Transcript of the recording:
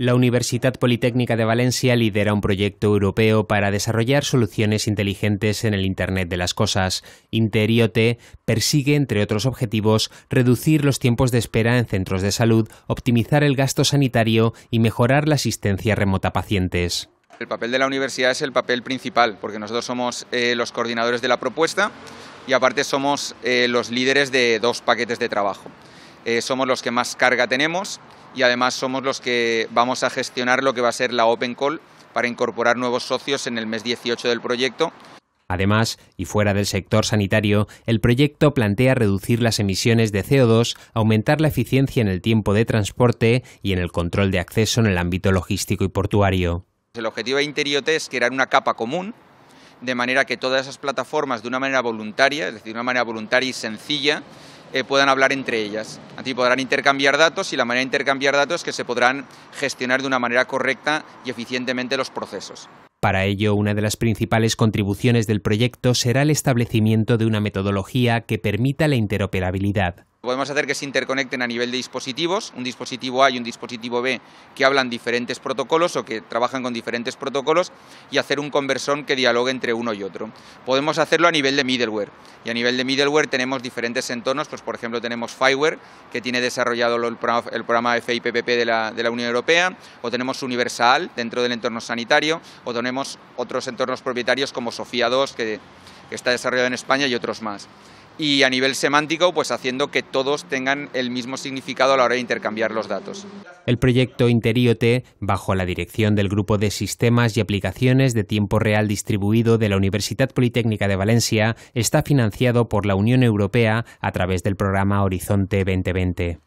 La Universidad Politécnica de Valencia lidera un proyecto europeo para desarrollar soluciones inteligentes en el Internet de las Cosas. Interiote persigue, entre otros objetivos, reducir los tiempos de espera en centros de salud, optimizar el gasto sanitario y mejorar la asistencia remota a pacientes. El papel de la universidad es el papel principal, porque nosotros somos eh, los coordinadores de la propuesta y aparte somos eh, los líderes de dos paquetes de trabajo. Eh, somos los que más carga tenemos y además somos los que vamos a gestionar lo que va a ser la Open Call para incorporar nuevos socios en el mes 18 del proyecto. Además, y fuera del sector sanitario, el proyecto plantea reducir las emisiones de CO2, aumentar la eficiencia en el tiempo de transporte y en el control de acceso en el ámbito logístico y portuario. El objetivo de Interiote es crear una capa común, de manera que todas esas plataformas, de una manera voluntaria, es decir, de una manera voluntaria y sencilla, eh, puedan hablar entre ellas. Así podrán intercambiar datos y la manera de intercambiar datos es que se podrán gestionar de una manera correcta y eficientemente los procesos. Para ello, una de las principales contribuciones del proyecto será el establecimiento de una metodología que permita la interoperabilidad. Podemos hacer que se interconecten a nivel de dispositivos, un dispositivo A y un dispositivo B que hablan diferentes protocolos o que trabajan con diferentes protocolos y hacer un conversón que dialogue entre uno y otro. Podemos hacerlo a nivel de middleware. Y a nivel de middleware tenemos diferentes entornos, pues por ejemplo tenemos Fireware que tiene desarrollado el programa, FIPPP de la, Unión Europea. O tenemos Universal dentro del entorno sanitario. O tenemos otros entornos propietarios como Sofía 2 que, que está desarrollado en España y otros más y a nivel semántico, pues haciendo que todos tengan el mismo significado a la hora de intercambiar los datos. El proyecto Interiote, bajo la dirección del Grupo de Sistemas y Aplicaciones de Tiempo Real Distribuido de la Universidad Politécnica de Valencia, está financiado por la Unión Europea a través del programa Horizonte 2020.